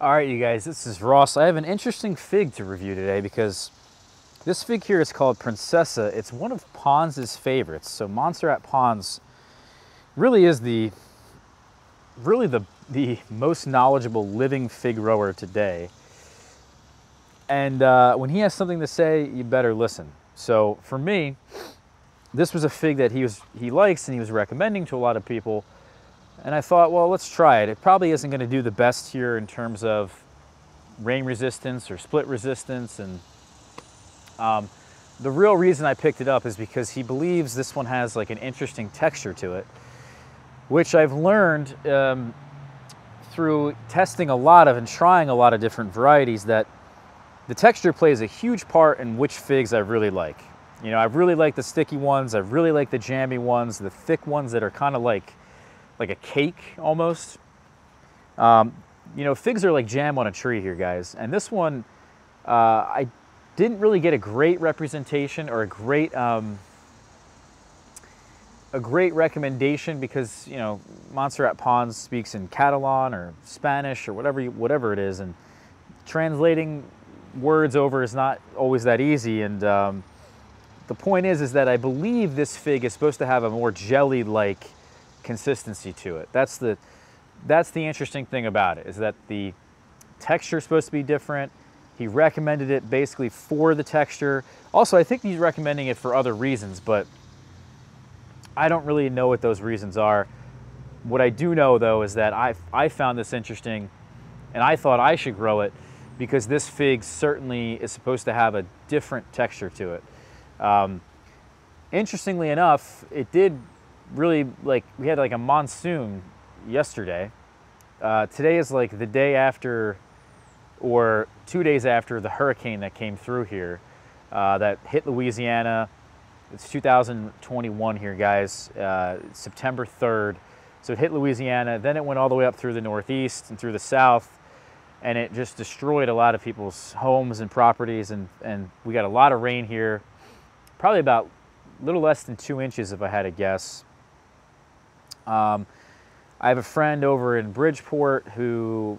All right, you guys, this is Ross. I have an interesting fig to review today because this fig here is called Princessa. It's one of Pons' favorites. So Montserrat Pons really is the really the the most knowledgeable living fig grower today. And uh, when he has something to say, you better listen. So for me, this was a fig that he was he likes and he was recommending to a lot of people. And I thought, well, let's try it. It probably isn't going to do the best here in terms of rain resistance or split resistance. And um, the real reason I picked it up is because he believes this one has like an interesting texture to it, which I've learned um, through testing a lot of and trying a lot of different varieties that the texture plays a huge part in which figs I really like. You know, I really like the sticky ones. I really like the jammy ones, the thick ones that are kind of like like a cake almost. Um, you know, figs are like jam on a tree here, guys. And this one, uh, I didn't really get a great representation or a great um, a great recommendation because you know Montserrat Pons speaks in Catalan or Spanish or whatever whatever it is, and translating words over is not always that easy. And um, the point is, is that I believe this fig is supposed to have a more jelly-like consistency to it. That's the, that's the interesting thing about it, is that the texture is supposed to be different. He recommended it basically for the texture. Also, I think he's recommending it for other reasons, but I don't really know what those reasons are. What I do know though is that I, I found this interesting and I thought I should grow it because this fig certainly is supposed to have a different texture to it. Um, interestingly enough, it did really like we had like a monsoon yesterday. Uh, today is like the day after or two days after the hurricane that came through here uh, that hit Louisiana. It's 2021 here, guys, uh, September 3rd. So it hit Louisiana, then it went all the way up through the Northeast and through the South, and it just destroyed a lot of people's homes and properties. And, and we got a lot of rain here, probably about a little less than two inches if I had to guess. Um, I have a friend over in Bridgeport who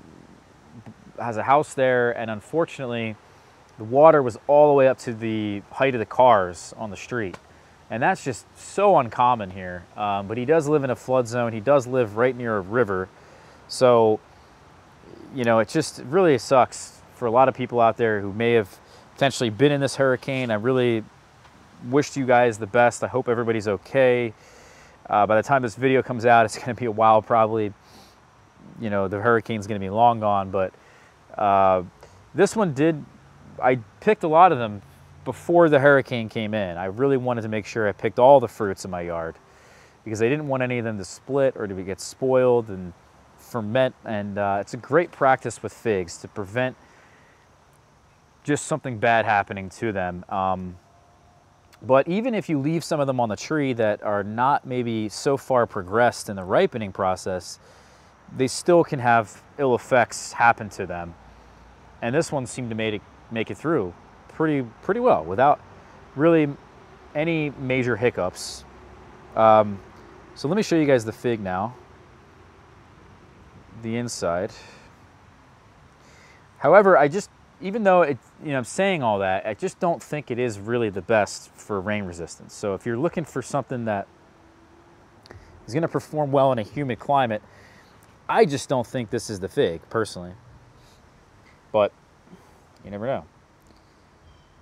has a house there, and unfortunately, the water was all the way up to the height of the cars on the street. And that's just so uncommon here. Um, but he does live in a flood zone. He does live right near a river. So, you know, it just really sucks for a lot of people out there who may have potentially been in this hurricane. I really wished you guys the best. I hope everybody's okay. Uh, by the time this video comes out, it's going to be a while probably. You know, the hurricane's going to be long gone, but uh, this one did, I picked a lot of them before the hurricane came in. I really wanted to make sure I picked all the fruits in my yard because I didn't want any of them to split or to get spoiled and ferment. And uh, it's a great practice with figs to prevent just something bad happening to them. Um, but even if you leave some of them on the tree that are not maybe so far progressed in the ripening process, they still can have ill effects happen to them. And this one seemed to make it, make it through pretty, pretty well without really any major hiccups. Um, so let me show you guys the fig now, the inside. However, I just even though it, you know, I'm saying all that, I just don't think it is really the best for rain resistance. So if you're looking for something that is going to perform well in a humid climate, I just don't think this is the fig, personally. But you never know.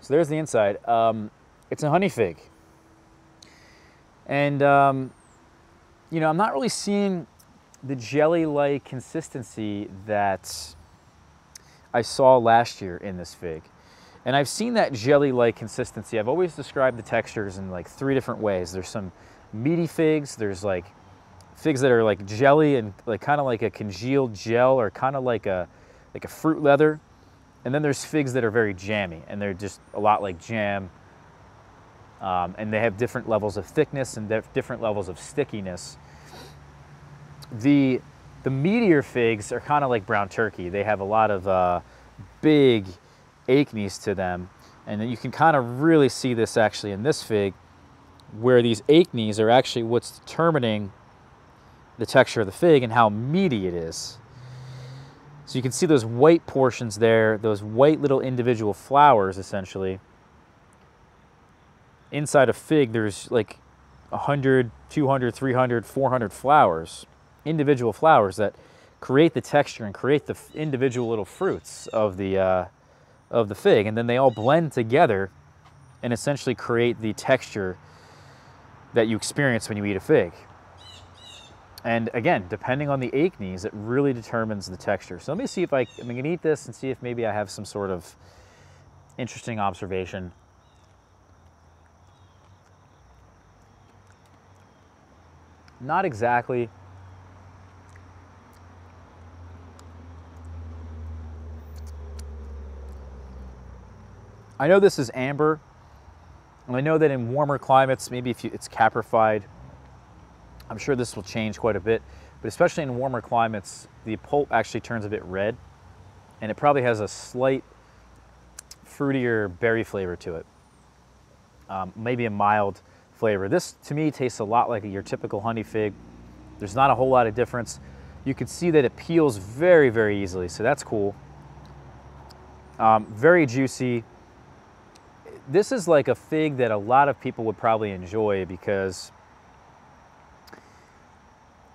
So there's the inside. Um, it's a honey fig. And, um, you know, I'm not really seeing the jelly-like consistency that I saw last year in this fig. And I've seen that jelly-like consistency. I've always described the textures in like three different ways. There's some meaty figs, there's like figs that are like jelly and like kind of like a congealed gel or kind of like a like a fruit leather. And then there's figs that are very jammy and they're just a lot like jam. Um, and they have different levels of thickness and different levels of stickiness. The the meteor figs are kind of like brown turkey. They have a lot of uh, big achenes to them. And then you can kind of really see this actually in this fig, where these achenes are actually what's determining the texture of the fig and how meaty it is. So you can see those white portions there, those white little individual flowers essentially. Inside a fig, there's like 100, 200, 300, 400 flowers, individual flowers that create the texture and create the individual little fruits of the, uh, of the fig. And then they all blend together and essentially create the texture that you experience when you eat a fig. And again, depending on the Achenes, it really determines the texture. So let me see if I, I'm gonna eat this and see if maybe I have some sort of interesting observation. Not exactly. I know this is amber, and I know that in warmer climates, maybe if you, it's caprified, I'm sure this will change quite a bit, but especially in warmer climates, the pulp actually turns a bit red, and it probably has a slight fruitier berry flavor to it. Um, maybe a mild flavor. This, to me, tastes a lot like your typical honey fig. There's not a whole lot of difference. You can see that it peels very, very easily, so that's cool. Um, very juicy, this is like a fig that a lot of people would probably enjoy because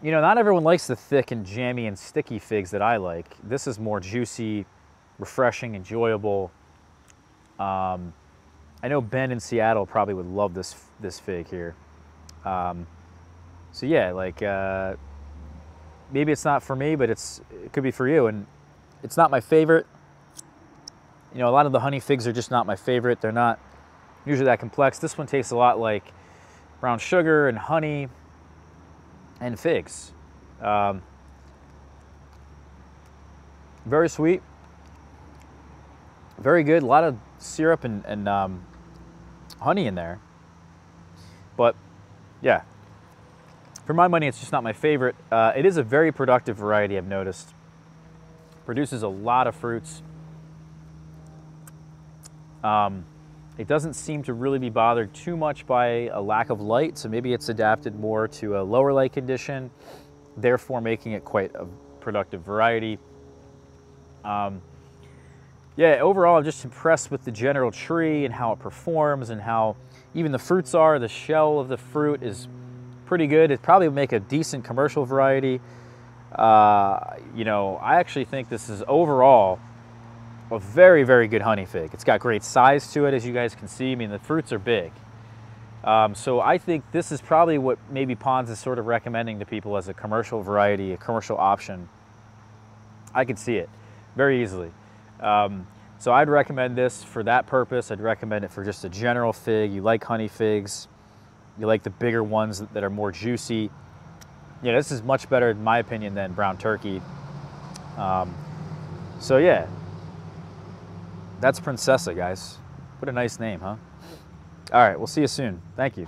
you know, not everyone likes the thick and jammy and sticky figs that I like. This is more juicy, refreshing, enjoyable. Um, I know Ben in Seattle probably would love this this fig here. Um, so yeah, like uh, maybe it's not for me, but it's it could be for you. And it's not my favorite. You know, a lot of the honey figs are just not my favorite. They're not usually that complex. This one tastes a lot like brown sugar and honey and figs. Um, very sweet, very good. A lot of syrup and, and um, honey in there. But yeah, for my money, it's just not my favorite. Uh, it is a very productive variety, I've noticed. Produces a lot of fruits. Um, it doesn't seem to really be bothered too much by a lack of light, so maybe it's adapted more to a lower light condition, therefore making it quite a productive variety. Um, yeah, overall, I'm just impressed with the general tree and how it performs and how even the fruits are. The shell of the fruit is pretty good. It probably would make a decent commercial variety. Uh, you know, I actually think this is overall a very, very good honey fig. It's got great size to it, as you guys can see. I mean, the fruits are big. Um, so I think this is probably what maybe Pons is sort of recommending to people as a commercial variety, a commercial option. I can see it very easily. Um, so I'd recommend this for that purpose. I'd recommend it for just a general fig. You like honey figs. You like the bigger ones that are more juicy. Yeah, this is much better, in my opinion, than brown turkey. Um, so yeah, that's Princessa, guys. What a nice name, huh? All right, we'll see you soon. Thank you.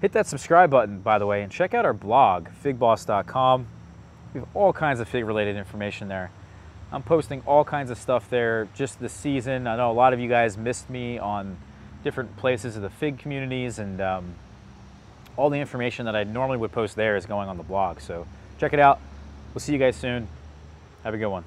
Hit that subscribe button, by the way, and check out our blog, figboss.com. We have all kinds of fig-related information there. I'm posting all kinds of stuff there just this season. I know a lot of you guys missed me on different places of the fig communities, and um, all the information that I normally would post there is going on the blog. So check it out. We'll see you guys soon. Have a good one.